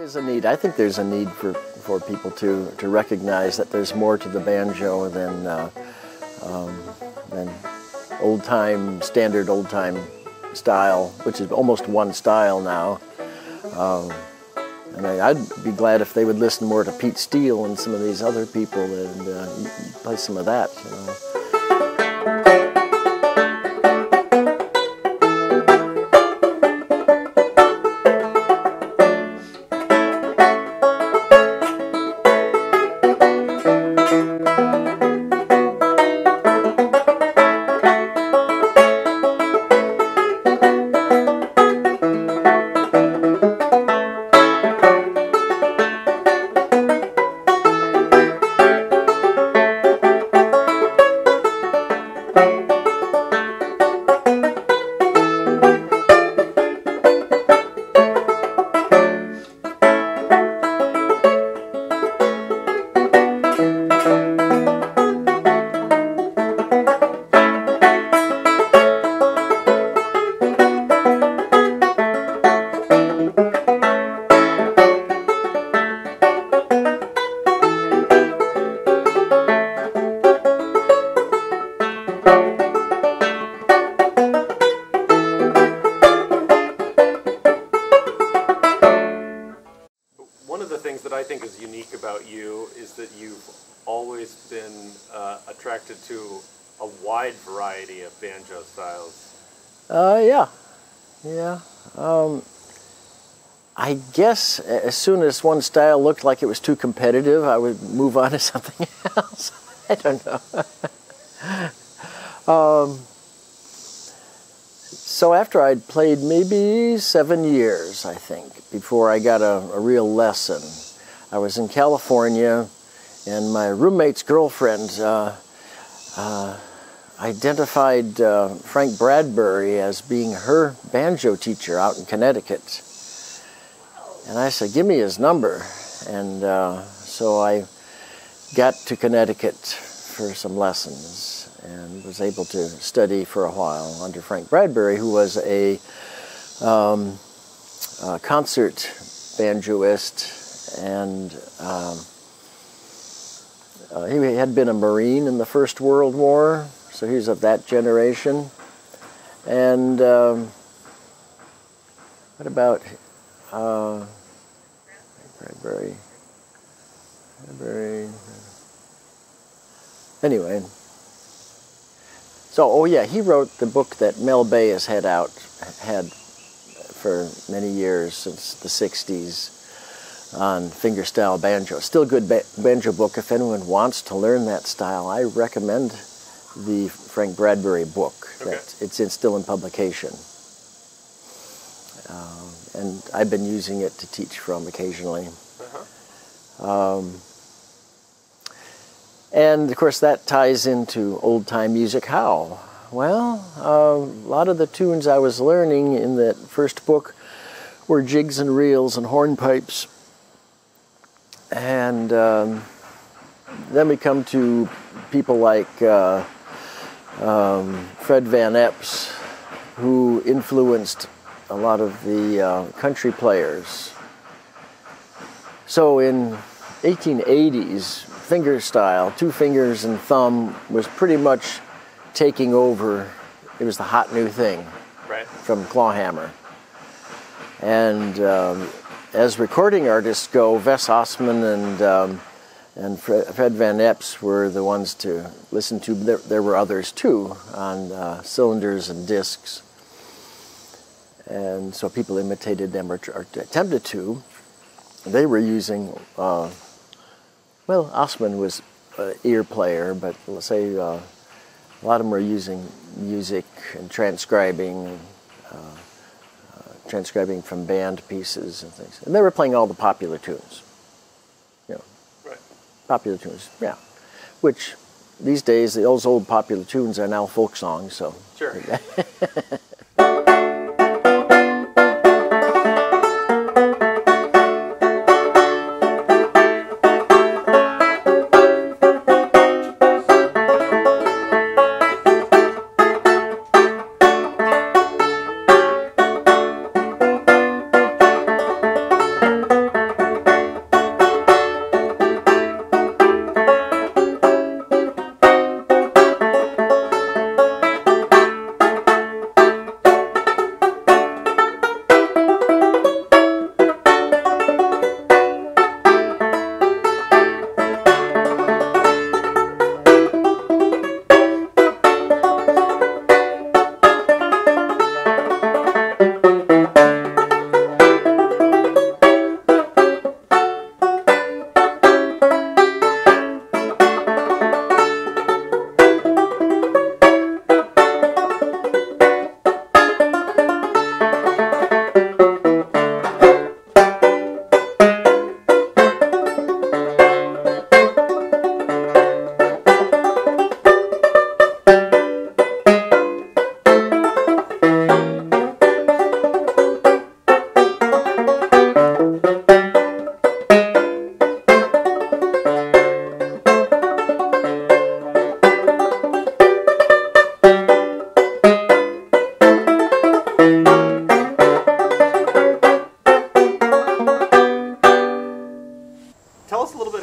is a need. I think there's a need for, for people to, to recognize that there's more to the banjo than, uh, um, than old time, standard old time style, which is almost one style now. Um, and I, would be glad if they would listen more to Pete Steele and some of these other people and uh, play some of that. You know. Guess as soon as one style looked like it was too competitive, I would move on to something else. I don't know. um, so after I'd played maybe seven years, I think, before I got a, a real lesson, I was in California, and my roommate's girlfriend uh, uh, identified uh, Frank Bradbury as being her banjo teacher out in Connecticut. And I said, Give me his number. And uh, so I got to Connecticut for some lessons and was able to study for a while under Frank Bradbury, who was a, um, a concert banjoist and um, uh, he had been a Marine in the First World War, so he's of that generation. And um, what about uh, Bradbury. Bradbury. Anyway. So, oh yeah, he wrote the book that Mel Bay has had out, had for many years since the 60s on fingerstyle banjo. Still good ba banjo book. If anyone wants to learn that style, I recommend the Frank Bradbury book. Okay. That it's in, still in publication. Um, and I've been using it to teach from occasionally. Uh-huh. Um, and of course, that ties into old time music. How? Well, uh, a lot of the tunes I was learning in that first book were jigs and reels and hornpipes. And um, then we come to people like uh, um, Fred Van Epps, who influenced a lot of the uh, country players. So in 1880s, fingerstyle, two fingers and thumb was pretty much taking over. It was the hot new thing right. from clawhammer. And um, as recording artists go, Vess Ossman and um, and Fred Van Epps were the ones to listen to. There, there were others too on uh, cylinders and discs and so people imitated them or, or attempted to. They were using, uh, well, Ossman was an ear player, but let's say uh, a lot of them were using music and transcribing, uh, uh, transcribing from band pieces and things. And they were playing all the popular tunes. You know, right. popular tunes, yeah. Which these days, those old popular tunes are now folk songs, so. Sure.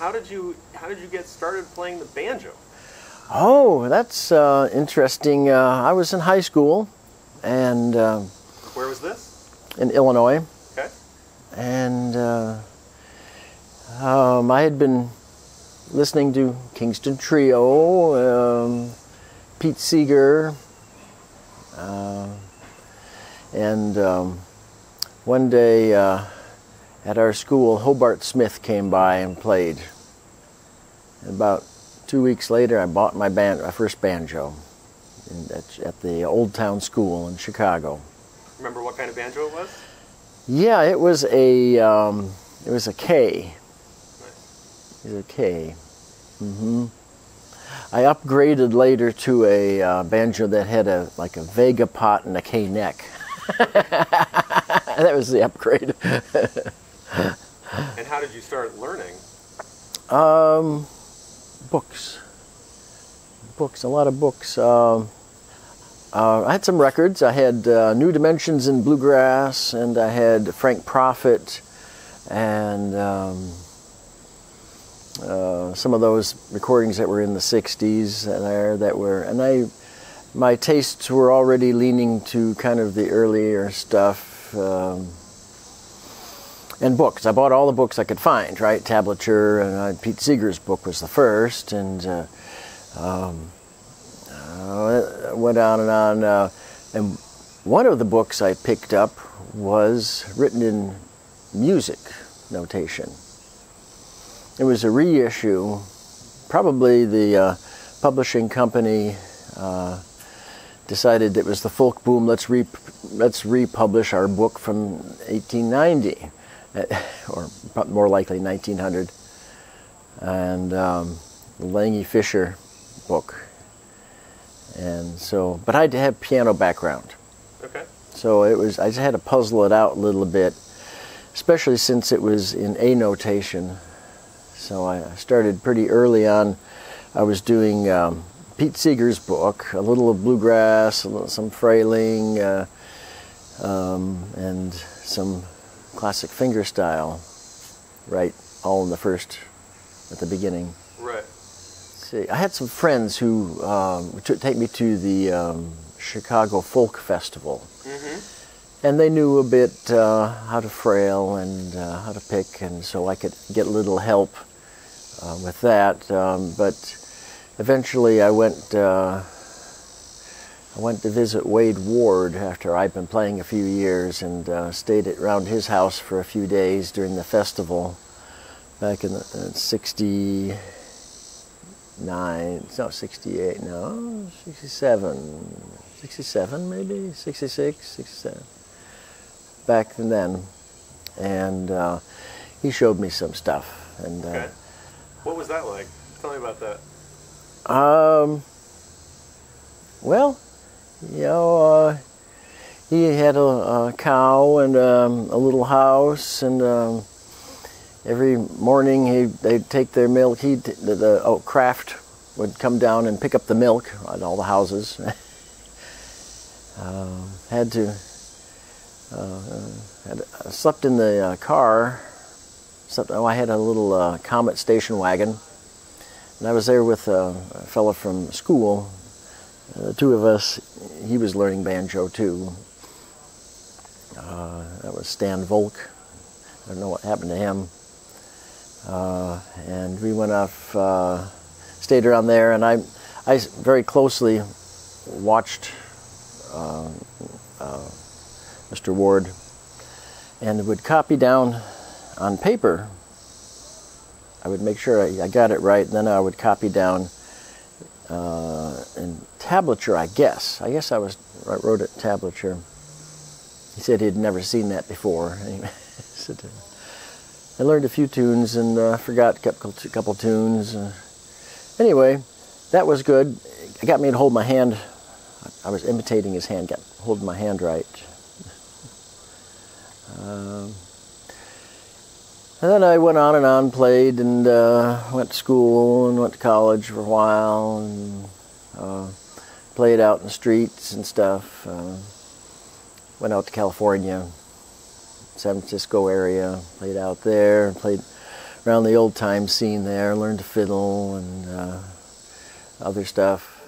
how did you how did you get started playing the banjo? Oh, that's uh, interesting. Uh, I was in high school, and uh, Where was this? in Illinois, Okay. and uh, um, I had been listening to Kingston Trio, um, Pete Seeger, uh, and um, one day uh, at our school, Hobart Smith came by and played. About two weeks later, I bought my band, my first banjo, in, at, at the Old Town School in Chicago. Remember what kind of banjo it was? Yeah, it was a um, it was a Kay. Nice. It was a Kay. hmm I upgraded later to a uh, banjo that had a like a Vega pot and a Kay neck. that was the upgrade. And how did you start learning? Um, books, books, a lot of books. Um, uh, I had some records. I had uh, New Dimensions in Bluegrass, and I had Frank Proffitt, and um, uh, some of those recordings that were in the '60s there that were, and I, my tastes were already leaning to kind of the earlier stuff. Um, and books. I bought all the books I could find, right? Tablature, and uh, Pete Seeger's book was the first, and uh, um, uh, went on and on. Uh, and one of the books I picked up was written in music notation. It was a reissue. Probably the uh, publishing company uh, decided it was the folk boom. Let's re- let's republish our book from 1890 or more likely 1900, and um, the Lange Fisher book. And so, but I had to have piano background, Okay. so it was I just had to puzzle it out a little bit, especially since it was in A notation. So I started pretty early on. I was doing um, Pete Seeger's book, a little of bluegrass, a little, some frailing, uh, um, and some classic fingerstyle, right? All in the first, at the beginning. Right. See, I had some friends who um, took take me to the um, Chicago Folk Festival, Mm-hmm. and they knew a bit uh, how to frail and uh, how to pick, and so I could get a little help uh, with that. Um, but eventually, I went. I went to visit Wade Ward after I'd been playing a few years and uh, stayed at, around his house for a few days during the festival back in the, uh, 69, no, 68, no, 67, 67 maybe, 66, 67, back then. And uh, he showed me some stuff. And uh, Okay. What was that like? Tell me about that. Um, well, you know, uh, he had a, a cow and um, a little house, and um, every morning he they'd take their milk. He the, the oh, Kraft would come down and pick up the milk at all the houses. um, had to uh, had, I slept in the uh, car. Slept, oh, I had a little uh, Comet station wagon. And I was there with a fellow from school. Uh, the two of us, he was learning banjo too. Uh, that was Stan Volk. I don't know what happened to him. Uh, and we went off, uh, stayed around there, and I, I very closely watched uh, uh, Mr. Ward and would copy down on paper I would make sure I, I got it right, and then I would copy down uh, in tablature, I guess. I guess I was I wrote it tablature. He said he'd never seen that before. I learned a few tunes and uh, forgot a couple, a couple tunes. Uh, anyway, that was good. It got me to hold my hand. I was imitating his hand, got holding my hand right. Um, and then I went on and on, played, and uh, went to school and went to college for a while, and uh, played out in the streets and stuff. Uh, went out to California, San Francisco area, played out there, played around the old time scene there, learned to fiddle and uh, other stuff.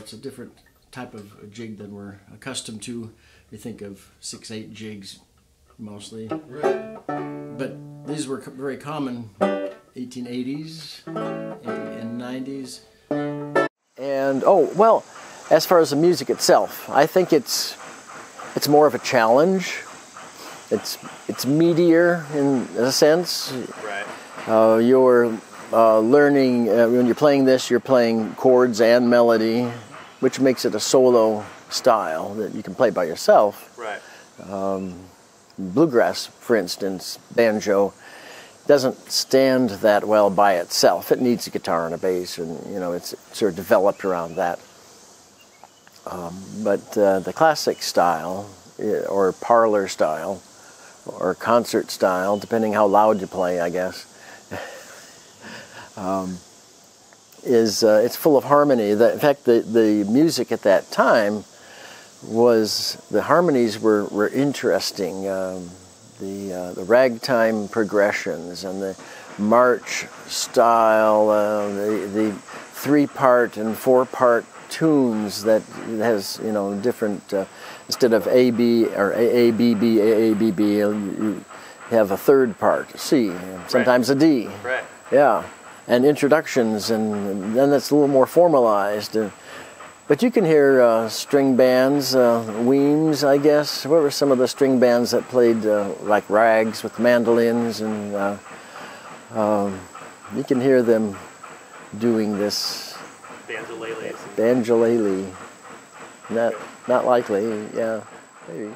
It's a different type of jig than we're accustomed to. We think of six eight jigs mostly, Right. but these were very common 1880s and 90s. And oh well, as far as the music itself, I think it's it's more of a challenge. It's it's meatier in a sense. Right. Uh, you're uh, learning uh, when you're playing this, you're playing chords and melody, which makes it a solo style that you can play by yourself. Right. Bluegrass, for instance, banjo doesn't stand that well by itself. It needs a guitar and a bass, and you know it's sort of developed around that. Um, but uh, the classic style, or parlor style, or concert style, depending how loud you play, I guess, um, is uh, it's full of harmony. The, in fact, the the music at that time was the harmonies were were interesting. Um, the uh, the ragtime progressions and the march style, uh, the the three part and four part tunes that has you know different uh, instead of A B or A A B B A A B B you you have a third part C sometimes a D Right. yeah and introductions and then it's a little more formalized but you can hear uh, string bands, uh, Weems, I guess. What were some of the string bands that played uh, like rags with mandolins? And uh, um, you can hear them doing this Banjolays. banjolele. Not, not likely, yeah, maybe.